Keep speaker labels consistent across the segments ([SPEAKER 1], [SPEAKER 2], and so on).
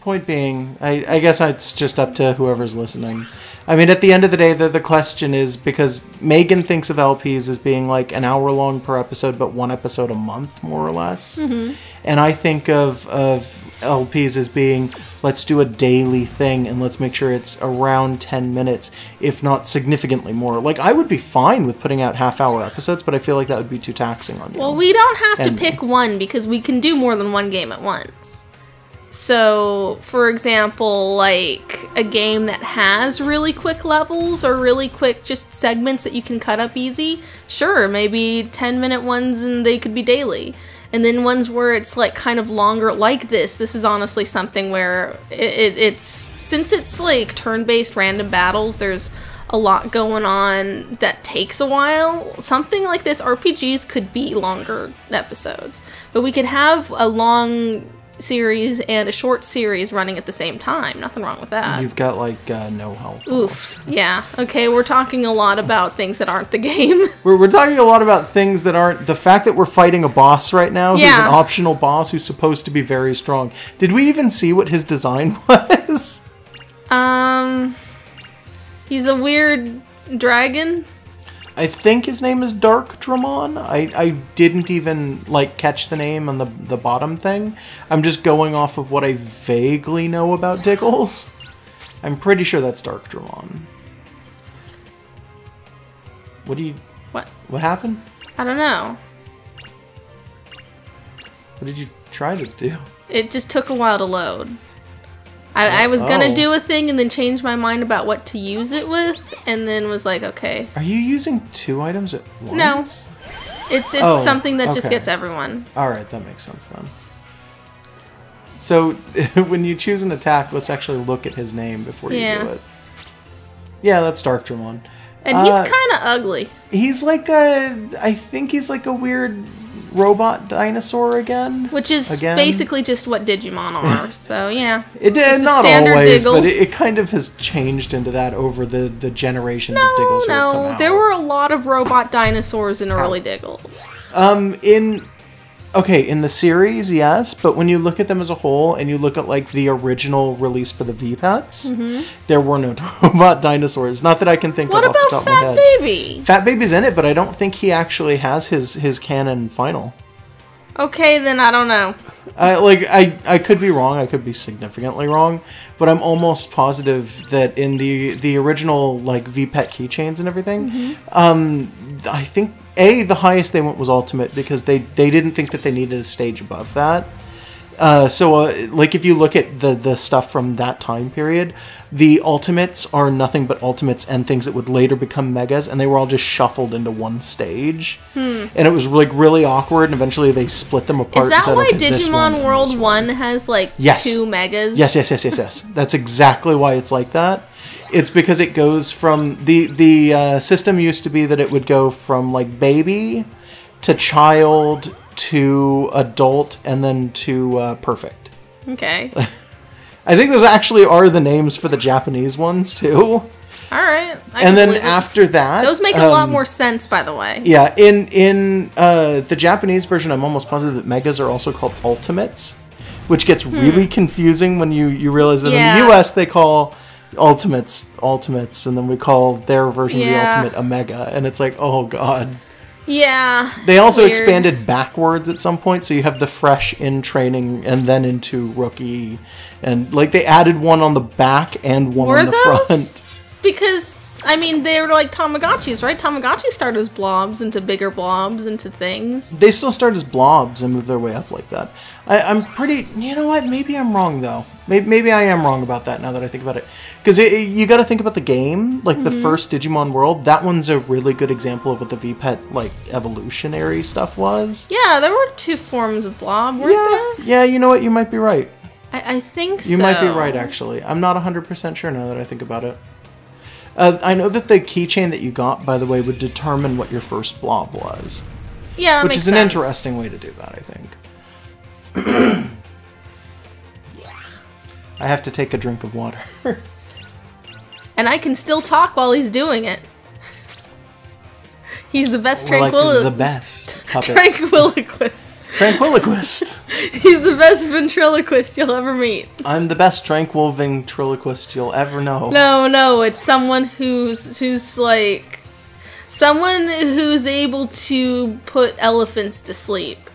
[SPEAKER 1] Point being, I, I guess it's just up to whoever's listening. I mean, at the end of the day, the, the question is because Megan thinks of LPs as being like an hour long per episode, but one episode a month, more or less.
[SPEAKER 2] Mm-hmm.
[SPEAKER 1] And I think of, of LPs as being let's do a daily thing and let's make sure it's around 10 minutes, if not significantly more. Like, I would be fine with putting out half hour episodes, but I feel like that would be too taxing on you.
[SPEAKER 2] Well, we don't have to
[SPEAKER 1] And-
[SPEAKER 2] pick one because we can do more than one game at once. So, for example, like a game that has really quick levels or really quick just segments that you can cut up easy, sure, maybe 10 minute ones and they could be daily. And then ones where it's like kind of longer, like this. This is honestly something where it, it, it's since it's like turn based random battles, there's a lot going on that takes a while. Something like this, RPGs could be longer episodes, but we could have a long series and a short series running at the same time. Nothing wrong with that.
[SPEAKER 1] You've got like uh, no health.
[SPEAKER 2] Oof. Yeah. Okay, we're talking a lot about things that aren't the game.
[SPEAKER 1] We're, we're talking a lot about things that aren't the fact that we're fighting a boss right now who's
[SPEAKER 2] Yeah.
[SPEAKER 1] an optional boss who's supposed to be very strong. Did we even see what his design was?
[SPEAKER 2] Um, he's a weird dragon.
[SPEAKER 1] I think his name is Darkdramon. I, I didn't even like catch the name on the the bottom thing. I'm just going off of what I vaguely know about Diggles. I'm pretty sure that's Darkdramon. What do you
[SPEAKER 2] What?
[SPEAKER 1] what happened?
[SPEAKER 2] I don't know.
[SPEAKER 1] What did you try to do?
[SPEAKER 2] It just took a while to load. I, I was gonna
[SPEAKER 1] Oh.
[SPEAKER 2] do a thing and then change my mind about what to use it with, and then was like, okay,
[SPEAKER 1] Are you using two items at once?
[SPEAKER 2] No. it's it's
[SPEAKER 1] Oh,
[SPEAKER 2] something that just gets everyone.
[SPEAKER 1] All right, that makes sense then. So when you choose an attack, let's actually look at his name before you
[SPEAKER 2] Yeah.
[SPEAKER 1] do it. Yeah, that's Darkdramon.
[SPEAKER 2] And he's
[SPEAKER 1] Uh,
[SPEAKER 2] kind of ugly.
[SPEAKER 1] He's like a, I think he's like a weird robot dinosaur again.
[SPEAKER 2] Which is
[SPEAKER 1] Again?
[SPEAKER 2] basically just what Digimon are. so yeah,
[SPEAKER 1] It did not
[SPEAKER 2] standard
[SPEAKER 1] always,
[SPEAKER 2] Diggle.
[SPEAKER 1] but it, it kind of has changed into that over the the generations of Diggles
[SPEAKER 2] Oh
[SPEAKER 1] come
[SPEAKER 2] no, there were a lot of robot dinosaurs in early Diggles.
[SPEAKER 1] Um, in okay, in the series, yes, but when you look at them as a whole and you look at like the original release for the V Pets, there were no robot dinosaurs. Not that I can think
[SPEAKER 2] Mm-hmm. What
[SPEAKER 1] of off the
[SPEAKER 2] about
[SPEAKER 1] top of my
[SPEAKER 2] Fat
[SPEAKER 1] head.
[SPEAKER 2] Baby?
[SPEAKER 1] Fat Baby's in it, but I don't think he actually has his his canon final.
[SPEAKER 2] Okay, then I don't know.
[SPEAKER 1] I like I I could be wrong. I could be significantly wrong, but I'm almost positive that in the the original like V-Pet keychains and everything, um, I think a the highest they went was ultimate because they they didn't think that they needed a stage above that. Uh, so uh, like if you look at the the stuff from that time period, the ultimates are nothing but ultimates and things that would later become megas, and they were all just shuffled into one stage, and it was like really awkward. And eventually they split them apart.
[SPEAKER 2] Hmm. Is that
[SPEAKER 1] said,
[SPEAKER 2] why
[SPEAKER 1] "Okay, this one
[SPEAKER 2] Digimon World
[SPEAKER 1] this
[SPEAKER 2] 1 has like
[SPEAKER 1] Yes.
[SPEAKER 2] two megas?
[SPEAKER 1] Yes, yes, yes, yes, yes. That's exactly why it's like that. It's because it goes from the the uh, system used to be that it would go from like baby to child to adult and then to uh, perfect.
[SPEAKER 2] Okay.
[SPEAKER 1] I think those actually are the names for the Japanese ones too.
[SPEAKER 2] Alright. I
[SPEAKER 1] and then
[SPEAKER 2] it.
[SPEAKER 1] after that,
[SPEAKER 2] Those make a lot
[SPEAKER 1] um,
[SPEAKER 2] more sense, by the way.
[SPEAKER 1] Yeah, in in uh, the Japanese version, I'm almost positive that megas are also called ultimates, which gets really confusing when you you realize that in
[SPEAKER 2] Hmm.
[SPEAKER 1] The U.S. they call ultimates ultimates, and then we call their version
[SPEAKER 2] Yeah.
[SPEAKER 1] of the ultimate a mega, and it's like, oh god.
[SPEAKER 2] Yeah.
[SPEAKER 1] They also
[SPEAKER 2] weird.
[SPEAKER 1] expanded backwards at some point, so you have the fresh in training and then into rookie, and like they added one on the back and one
[SPEAKER 2] Were
[SPEAKER 1] on the
[SPEAKER 2] those?
[SPEAKER 1] front.
[SPEAKER 2] Because, I mean, they were like Tamagotchis, right? Tamagotchis start as blobs into bigger blobs into things.
[SPEAKER 1] They still start as blobs and move their way up like that. I, I'm pretty. You know what? Maybe I'm wrong though. Maybe, maybe I am wrong about that now that I think about it. Because you got to think about the game, like
[SPEAKER 2] Mm-hmm.
[SPEAKER 1] the first Digimon World. That one's a really good example of what the VPET like evolutionary stuff was.
[SPEAKER 2] Yeah, there were two forms of blob, weren't
[SPEAKER 1] Yeah,
[SPEAKER 2] there?
[SPEAKER 1] yeah. You know what? You might be right.
[SPEAKER 2] I, I think
[SPEAKER 1] You
[SPEAKER 2] so.
[SPEAKER 1] might be right. Actually, I'm not 100 percent sure now that I think about it. Uh, I know that the keychain that you got, by the way, would determine what your first blob was.
[SPEAKER 2] Yeah,
[SPEAKER 1] which is an
[SPEAKER 2] sense.
[SPEAKER 1] interesting way to do that, I think. I have to take a drink of water.
[SPEAKER 2] And I can still talk while he's doing it. He's the best
[SPEAKER 1] We're like the best puppet.
[SPEAKER 2] tranquiloquist.
[SPEAKER 1] Tranquiloquist.
[SPEAKER 2] He's the best ventriloquist you'll ever meet.
[SPEAKER 1] I'm the best tranquil ventriloquist you'll ever know.
[SPEAKER 2] No, no, it's someone who's who's like someone who's able to put elephants to sleep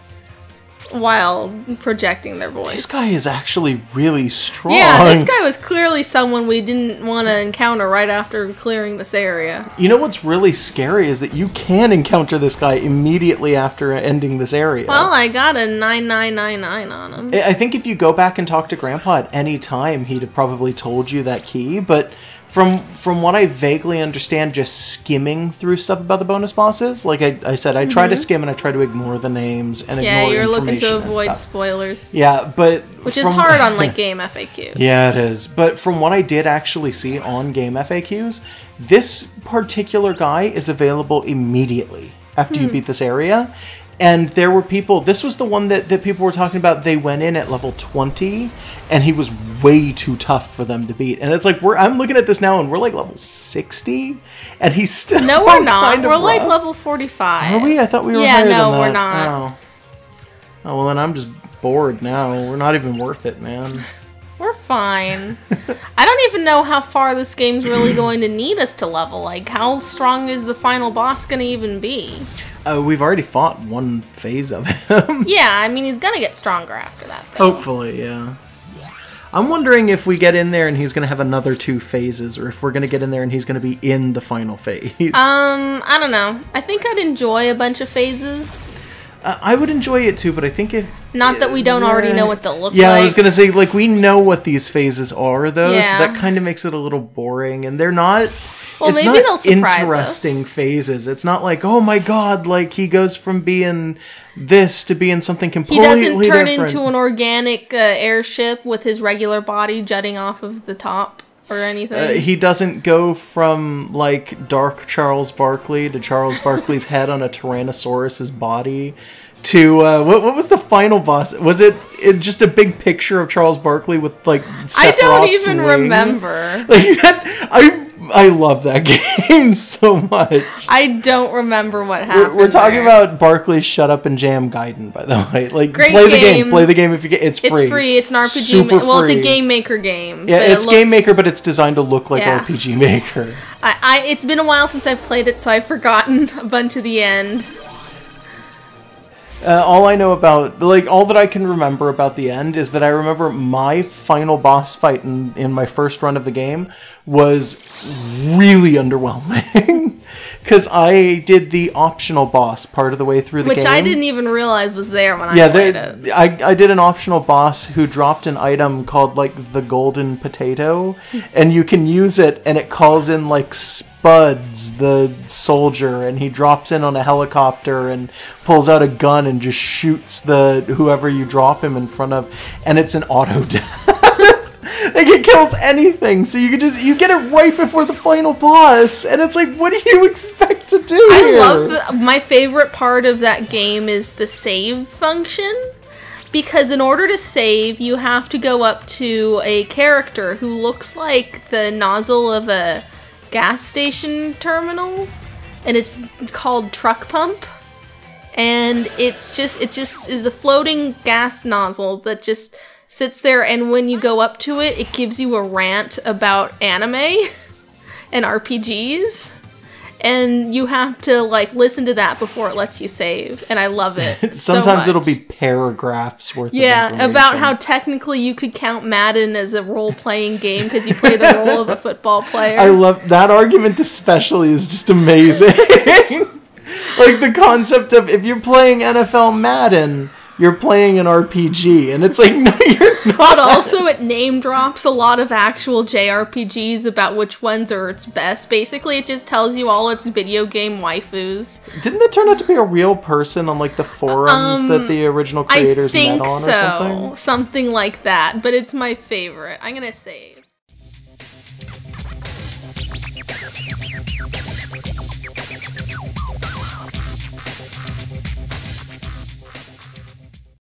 [SPEAKER 2] while projecting their voice.
[SPEAKER 1] This guy is actually really strong.
[SPEAKER 2] yeah, this guy was clearly someone we didn't want to encounter right after clearing this area.
[SPEAKER 1] You know what's really scary is that you can encounter this guy immediately after ending this area.
[SPEAKER 2] Well, I got a 9999 on him.
[SPEAKER 1] I I think if you go back and talk to Grandpa at any time, he'd have probably told you that key. But from from what I vaguely understand, just skimming through stuff about the bonus bosses, like I, I said, I try to skim and I try to ignore the names and
[SPEAKER 2] Mm-hmm. yeah,
[SPEAKER 1] ignore
[SPEAKER 2] you're looking to avoid spoilers.
[SPEAKER 1] Yeah, but
[SPEAKER 2] Which is hard on like GameFAQs.
[SPEAKER 1] Yeah, it is. But from what I did actually see on GameFAQs, this particular guy is available immediately after
[SPEAKER 2] Hmm.
[SPEAKER 1] you beat this area. And there were people, this was the one that, that people were talking about. They went in at level 20, and he was way too tough for them to beat. And it's like, we're I'm looking at this now, and we're like level 60, and he's still.
[SPEAKER 2] No, we're not. We're like
[SPEAKER 1] rough.
[SPEAKER 2] level 45.
[SPEAKER 1] Are we? I thought we were
[SPEAKER 2] Yeah, no, we're not.
[SPEAKER 1] Oh. oh, well, then I'm just bored now. We're not even worth it, man.
[SPEAKER 2] We're fine. I don't even know how far this game's really going to need us to level. Like, how strong is the final boss going to even be?
[SPEAKER 1] Uh, we've already fought one phase of him.
[SPEAKER 2] Yeah, I mean, he's going to get stronger after that, though.
[SPEAKER 1] Hopefully, yeah. I'm wondering if we get in there and he's going to have another two phases, or if we're going to get in there and he's going to be in the final phase.
[SPEAKER 2] Um, I don't know. I think I'd enjoy a bunch of phases.
[SPEAKER 1] Uh, I would enjoy it too, but I think if
[SPEAKER 2] Not that we don't already know what they'll look
[SPEAKER 1] yeah,
[SPEAKER 2] like.
[SPEAKER 1] Yeah, I was gonna say like we know what these phases are though,
[SPEAKER 2] Yeah.
[SPEAKER 1] so that kind of makes it a little boring, and they're not.
[SPEAKER 2] Well,
[SPEAKER 1] it's
[SPEAKER 2] maybe
[SPEAKER 1] not
[SPEAKER 2] they'll surprise
[SPEAKER 1] interesting
[SPEAKER 2] us.
[SPEAKER 1] phases. It's not like oh my god, like he goes from being this to being something completely. different.
[SPEAKER 2] He doesn't turn
[SPEAKER 1] different.
[SPEAKER 2] into an organic uh, airship with his regular body jutting off of the top or anything.
[SPEAKER 1] Uh, he doesn't go from like dark Charles Barkley to Charles Barkley's head on a Tyrannosaurus's body to uh, what, what was the final boss? Was it, it just a big picture of Charles Barkley with like
[SPEAKER 2] I don't even
[SPEAKER 1] wing?
[SPEAKER 2] remember.
[SPEAKER 1] Like that, I I love that game so much.
[SPEAKER 2] I don't remember what happened.
[SPEAKER 1] We're, we're talking
[SPEAKER 2] there.
[SPEAKER 1] about Barkley's Shut Up and Jam Gaiden, by the way. Like,
[SPEAKER 2] Great
[SPEAKER 1] play the game.
[SPEAKER 2] game.
[SPEAKER 1] Play the game if you get. It's free.
[SPEAKER 2] It's free. It's an RPG.
[SPEAKER 1] Super
[SPEAKER 2] ma- well, it's a game maker game.
[SPEAKER 1] Yeah,
[SPEAKER 2] but it
[SPEAKER 1] it's Game Maker, but it's designed to look like
[SPEAKER 2] Yeah.
[SPEAKER 1] RPG Maker.
[SPEAKER 2] I, I, it's been a while since I've played it, so I've forgotten a bunch of the end.
[SPEAKER 1] Uh, all I know about, like, all that I can remember about the end is that I remember my final boss fight in, in my first run of the game was really underwhelming. Because I did the optional boss part of the way through the
[SPEAKER 2] Which
[SPEAKER 1] game.
[SPEAKER 2] Which I didn't even realize was there when
[SPEAKER 1] Yeah,
[SPEAKER 2] I played it.
[SPEAKER 1] they, I, I did an optional boss who dropped an item called like the golden potato, and you can use it, and it calls in like Spuds, the soldier, and he drops in on a helicopter and pulls out a gun and just shoots the whoever you drop him in front of, and it's an auto death. like it kills anything, so you can just you get it right before the final boss, and it's like, what do you expect to do
[SPEAKER 2] I
[SPEAKER 1] here?
[SPEAKER 2] love the, my favorite part of that game is the save function. Because in order to save, you have to go up to a character who looks like the nozzle of a gas station terminal, and it's called Truck Pump. And it's just it just is a floating gas nozzle that just sits there and when you go up to it, it gives you a rant about anime and RPGs and you have to like listen to that before it lets you save and i love it so
[SPEAKER 1] Sometimes it'll be paragraphs worth. of
[SPEAKER 2] yeah about how technically you could count madden as a role-playing game because you play the role of a football player
[SPEAKER 1] I love that argument especially is just amazing. like the concept of if you're playing NFL Madden, you're playing an RPG, and it's like no, you're not.
[SPEAKER 2] but also it name drops a lot of actual jrpgs about which ones are its best basically it just tells you all its video game waifus
[SPEAKER 1] Didn't it turn out to be a real person on like the forums that the original
[SPEAKER 2] Um, i
[SPEAKER 1] creators met on
[SPEAKER 2] so
[SPEAKER 1] or something?
[SPEAKER 2] something like that but it's my favorite i'm gonna save